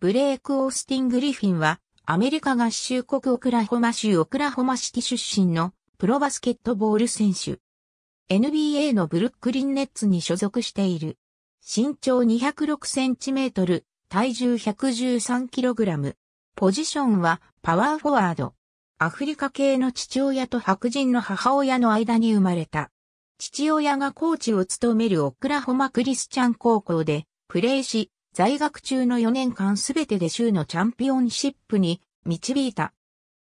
ブレイク・オースティン・グリフィンは、アメリカ合衆国オクラホマ州オクラホマシティ出身のプロバスケットボール選手。NBA のブルックリンネッツに所属している。身長206センチメートル、体重113キログラム。ポジションはパワーフォワード。アフリカ系の父親と白人の母親の間に生まれた。父親がコーチを務めるオクラホマクリスチャン高校でプレーし、在学中の4年間すべてで州のチャンピオンシップに導いた。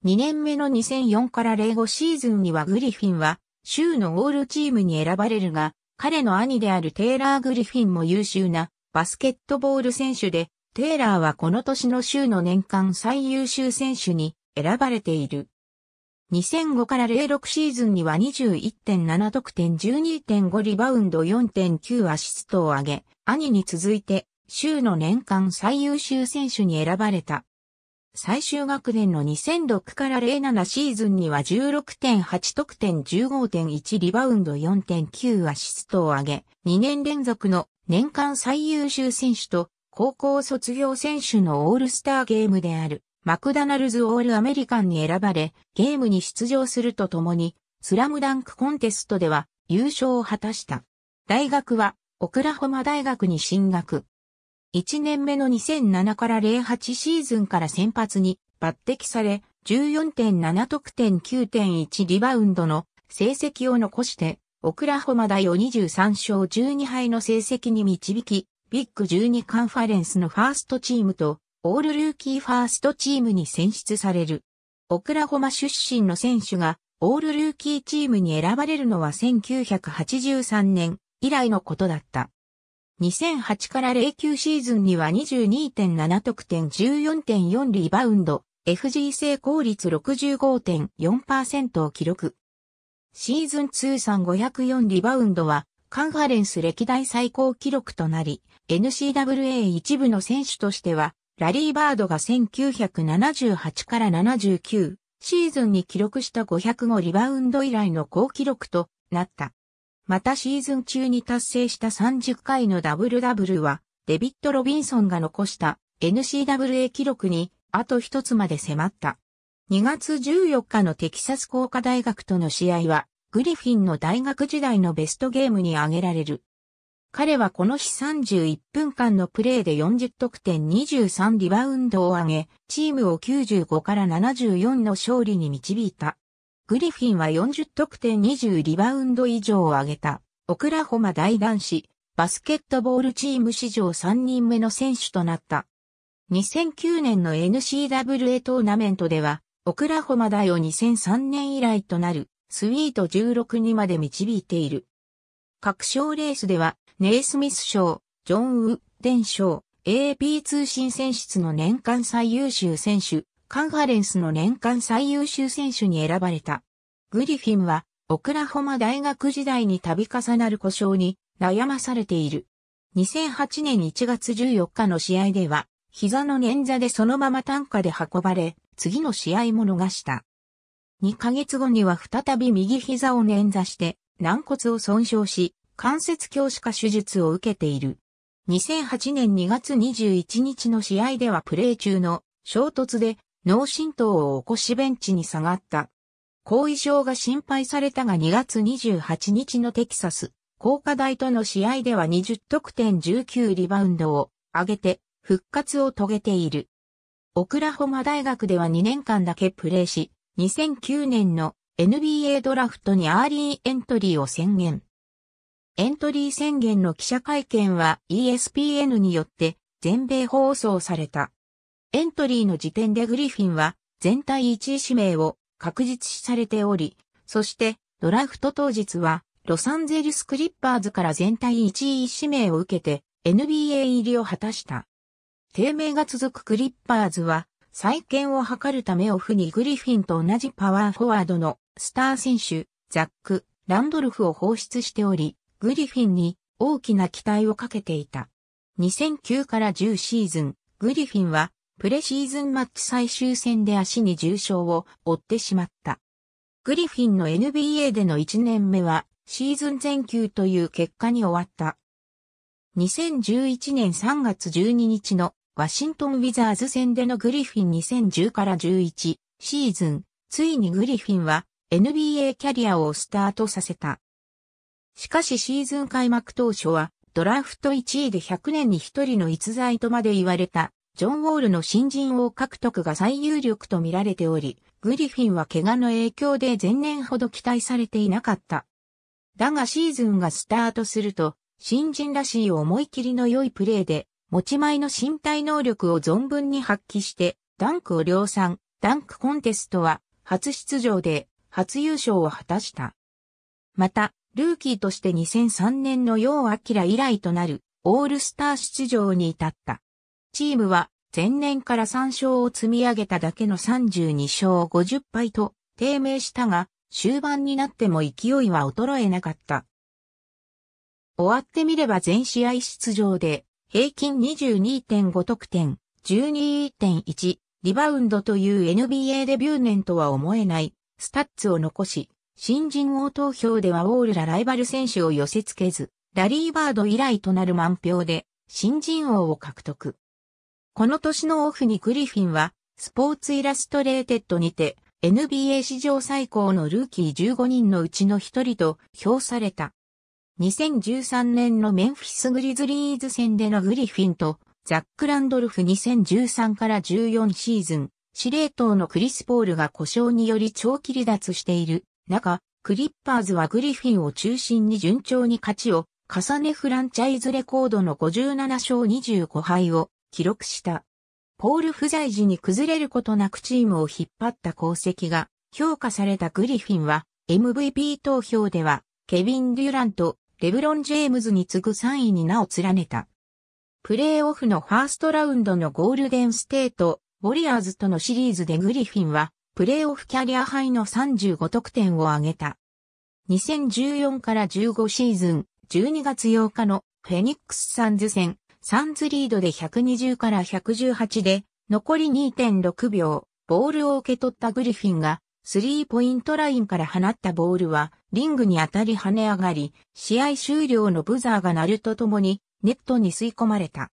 2年目の2004から05シーズンにはグリフィンは州のオールチームに選ばれるが、彼の兄であるテイラー・グリフィンも優秀なバスケットボール選手で、テイラーはこの年の州の年間最優秀選手に選ばれている。2005から06シーズンには21.7得点12.5リバウンド4.9アシストを挙げ、兄に続いて州の年間最優秀選手に選ばれた。最終学年の2006から07シーズンには16.8得点15.1リバウンド4.9アシストを挙げ、2年連続の年間最優秀選手と高校卒業選手のオールスターゲームであるマクダナルズオールアメリカンに選ばれ、ゲームに出場するとともに、スラムダンクコンテストでは優勝を果たした。大学はオクラホマ大学に進学。1年目の2007から08シーズンから先発に抜擢され、14.7得点9.1リバウンドの成績を残して、オクラホマ大を23勝12敗の成績に導き、ビッグ12カンファレンスのファーストチームと、オールルーキーファーストチームに選出される。オクラホマ出身の選手が、オールルーキーチームに選ばれるのは1983年以来のことだった。2008から09シーズンには22.7得点14.4リバウンド、FG 成功率65.4%を記録。シーズン通算504リバウンドはカンファレンス歴代最高記録となり、NCAA 一部の選手としては、ラリーバードが1978から79シーズンに記録した505リバウンド以来の高記録となった。またシーズン中に達成した30回のダブルダブルは、デビッド・ロビンソンが残した NCAA 記録にあと一つまで迫った。2月14日のテキサス工科大学との試合は、グリフィンの大学時代のベストゲームに挙げられる。彼はこの日31分間のプレーで40得点23リバウンドを上げ、チームを95から74の勝利に導いた。グリフィンは40得点20リバウンド以上を挙げた、オクラホマ大男子、バスケットボールチーム史上3人目の選手となった。2009年の NCAA トーナメントでは、オクラホマ大を2003年以来となる、スイート16にまで導いている。各賞レースでは、ネイスミス賞、ジョン・ウデン賞、AP 通信選出の年間最優秀選手、カンファレンスの年間最優秀選手に選ばれた。グリフィンは、オクラホマ大学時代に度重なる故障に悩まされている。2008年1月14日の試合では、膝の捻挫でそのまま担架で運ばれ、次の試合も逃した。2ヶ月後には再び右膝を捻挫して、軟骨を損傷し、関節強視化手術を受けている。2008年2月21日の試合ではプレー中の衝突で脳震盪を起こしベンチに下がった。後遺症が心配されたが2月28日のテキサス工科大との試合では20得点19リバウンドを上げて復活を遂げている。オクラホマ大学では2年間だけプレーし、2009年の NBA ドラフトにアーリーエントリーを宣言。エントリー宣言の記者会見は ESPN によって全米放送された。エントリーの時点でグリフィンは全体1位指名を確実視されており、そしてドラフト当日はロサンゼルスクリッパーズから全体1位指名を受けて NBA 入りを果たした。低迷が続くクリッパーズは再建を図るためオフにグリフィンと同じパワーフォワードのスター選手ザック・ランドルフを放出しており、グリフィンに大きな期待をかけていた。2009から10シーズン、グリフィンはプレシーズンマッチ最終戦で足に重傷を負ってしまった。グリフィンの NBA での1年目はシーズン全休という結果に終わった。2011年3月12日のワシントン・ウィザーズ戦でのグリフィン2010から11シーズン、ついにグリフィンは NBA キャリアをスタートさせた。しかしシーズン開幕当初はドラフト1位で100年に1人の逸材とまで言われたジョン・ウォールの新人王獲得が最有力と見られており、グリフィンは怪我の影響で前年ほど期待されていなかった。だがシーズンがスタートすると、新人らしい思い切りの良いプレーで、持ち前の身体能力を存分に発揮して、ダンクを量産、ダンクコンテストは初出場で初優勝を果たした。また、ルーキーとして2003年の姚明以来となるオールスター出場に至った。チームは前年から3勝を積み上げただけの32勝50敗と低迷したが、終盤になっても勢いは衰えなかった。終わってみれば全試合出場で平均22.5得点、12.1リバウンドという NBA デビュー年とは思えないスタッツを残し、新人王投票ではウォールらライバル選手を寄せ付けず、ラリーバード以来となる満票で新人王を獲得。この年のオフにグリフィンはスポーツイラストレーテッドにて NBA 史上最高のルーキー15人のうちの一人と評された。2013年のメンフィスグリズリーズ戦でのグリフィンとザック・ランドルフ2013から14シーズン、司令塔のクリス・ポールが故障により長期離脱している中、クリッパーズはグリフィンを中心に順調に勝ちを重ねフランチャイズレコードの57勝25敗を記録した。ポール不在時に崩れることなくチームを引っ張った功績が評価されたグリフィンは MVP 投票ではケビン・デュラント、レブロン・ジェームズに次ぐ3位に名を連ねた。プレーオフのファーストラウンドのゴールデンステート、ウォリアーズとのシリーズでグリフィンは、プレーオフキャリアハイの35得点を挙げた。2014から15シーズン、12月8日のフェニックスサンズ戦、サンズリードで120から118で、残り2.6秒、ボールを受け取ったグリフィンが、スリーポイントラインから放ったボールは、リングに当たり跳ね上がり、試合終了のブザーが鳴るとともに、ネットに吸い込まれた。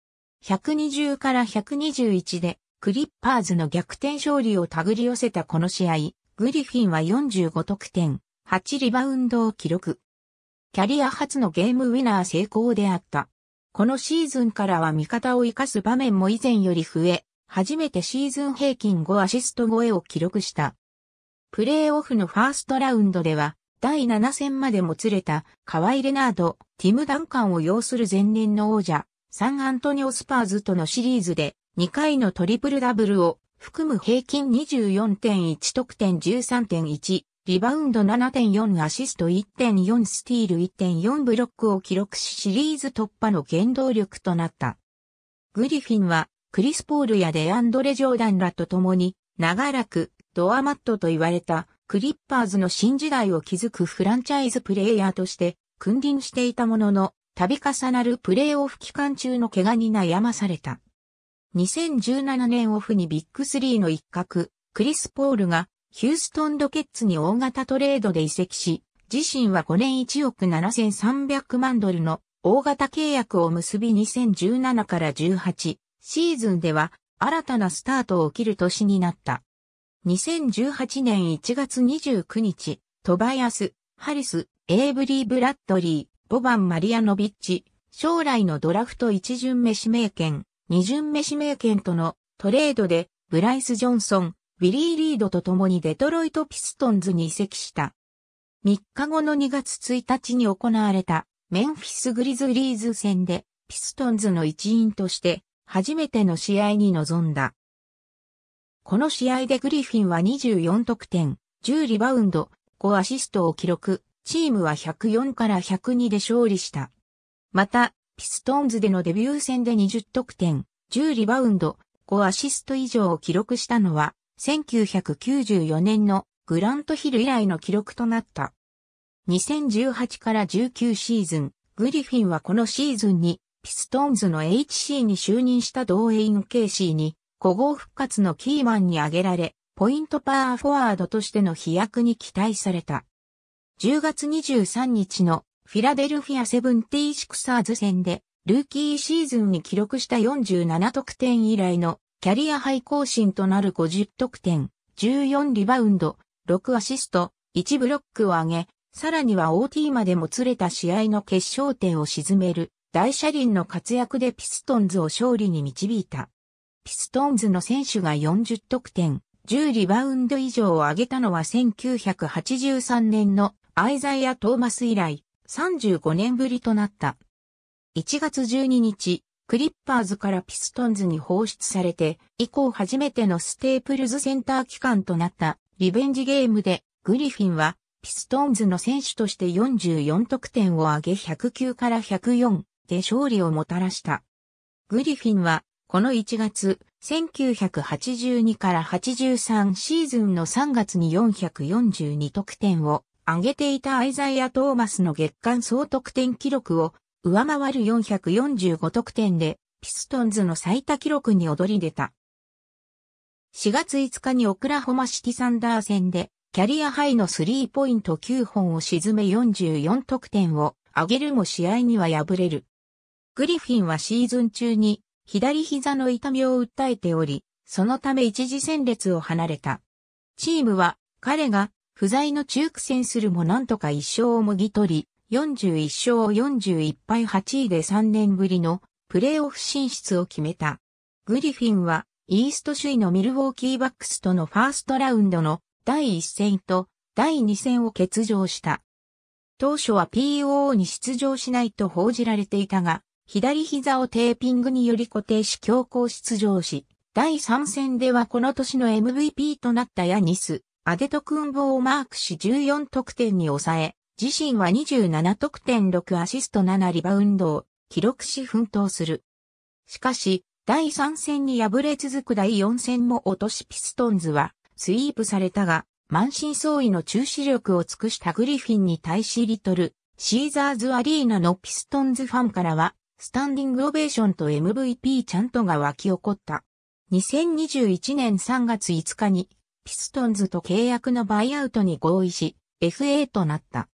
120から121で、クリッパーズの逆転勝利を手繰り寄せたこの試合、グリフィンは45得点、8リバウンドを記録。キャリア初のゲームウィナー成功であった。このシーズンからは味方を生かす場面も以前より増え、初めてシーズン平均5アシスト超えを記録した。プレーオフのファーストラウンドでは、第7戦までもつれた河合レナード、ティム・ダンカンを擁する前年の王者、サンアントニオスパーズとのシリーズで2回のトリプルダブルを含む平均24.1得点13.1、リバウンド7.4アシスト1.4スティール1.4ブロックを記録しシリーズ突破の原動力となった。グリフィンはクリス・ポールやデアンドレ・ジョーダンらと共に長らくドアマットと言われたクリッパーズの新時代を築くフランチャイズプレイヤーとして君臨していたものの、度重なるプレーオフ期間中の怪我に悩まされた。2017年オフにビッグ3の一角、クリス・ポールがヒューストン・ロケッツに大型トレードで移籍し、自身は5年1億7300万ドルの大型契約を結び2017から18シーズンでは新たなスタートを切る年になった。2018年1月29日、トバイアス・ハリス、エイブリー・ブラッドリー、ボバン・マリアノビッチ、将来のドラフト1巡目指名権、2巡目指名権とのトレードで、ブライス・ジョンソン、ウィリー・リードと共にデトロイト・ピストンズに移籍した。3日後の2月1日に行われたメンフィス・グリズリーズ戦でピストンズの一員として初めての試合に臨んだ。この試合でグリフィンは24得点、10リバウンド、5アシストを記録、チームは104から102で勝利した。また、ピストンズでのデビュー戦で20得点、10リバウンド、5アシスト以上を記録したのは、1994年のグラントヒル以来の記録となった。2018から19シーズン、グリフィンはこのシーズンにピストンズの HC に就任したドウェイン・ケイシーに古豪復活のキーマンに挙げられ、ポイントパワーフォワードとしての飛躍に期待された。10月23日のフィラデルフィアセブンティーシクサーズ戦でルーキーシーズンに記録した47得点以来のキャリアハイ更新となる50得点、14リバウンド、6アシスト、1ブロックを上げ、さらには OT までもつれた試合の決勝点を沈める大車輪の活躍でピストンズを勝利に導いた。ピストンズの選手が40得点、10リバウンド以上を上げたのは1983年のアイザイア・トーマス以来35年ぶりとなった。1月12日、クリッパーズからピストンズに放出されて以降初めてのステープルズセンター機関となったリベンジゲームでグリフィンはピストンズの選手として44得点を挙げ109から104で勝利をもたらした。グリフィンは、この1月、1982から83シーズンの3月に442得点を上げていたアイザイア・トーマスの月間総得点記録を上回る445得点で、ピストンズの最多記録に躍り出た。4月5日にオクラホマシティサンダー戦で、キャリアハイのスリーポイント9本を沈め44得点を上げるも試合には敗れる。グリフィンはシーズン中に左膝の痛みを訴えており、そのため一時戦列を離れた。チームは彼が不在の中苦戦するもなんとか一勝をもぎ取り、41勝41敗8位で3年ぶりのプレーオフ進出を決めた。グリフィンはイースト首位のミルウォーキーバックスとのファーストラウンドの第1戦と第2戦を欠場した。当初は POO に出場しないと報じられていたが、左膝をテーピングにより固定し強行出場し、第3戦ではこの年の MVP となったヤニス、アデトクンボをマークし14得点に抑え、自身は27得点6アシスト7リバウンドを記録し奮闘する。しかし、第3戦に敗れ続く第4戦も落としピストンズはスイープされたが、満身創痍の中視力を尽くしたグリフィンに対しリトル、シーザーズアリーナのピストンズファンからはスタンディングオベーションと MVP チャントが湧き起こった。2021年3月5日にピストンズと契約のバイアウトに合意し FA となった。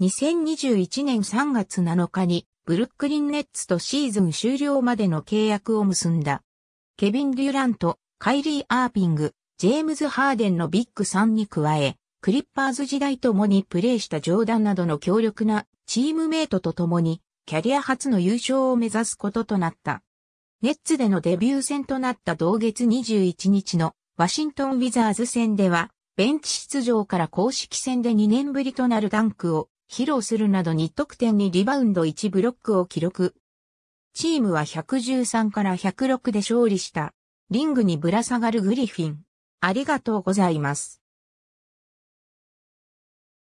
2021年3月7日にブルックリンネッツとシーズン終了までの契約を結んだ。ケビン・デュラント、カイリー・アーピング、ジェームズ・ハーデンのビッグ3に加え、クリッパーズ時代ともにプレーしたジョーダンなどの強力なチームメイトと共にキャリア初の優勝を目指すこととなった。ネッツでのデビュー戦となった同月21日のワシントンウィザーズ戦では、ベンチ出場から公式戦で2年ぶりとなるダンクを披露するなど2得点にリバウンド1ブロックを記録。チームは113から106で勝利した。リングにぶら下がるグリフィン。ありがとうございます。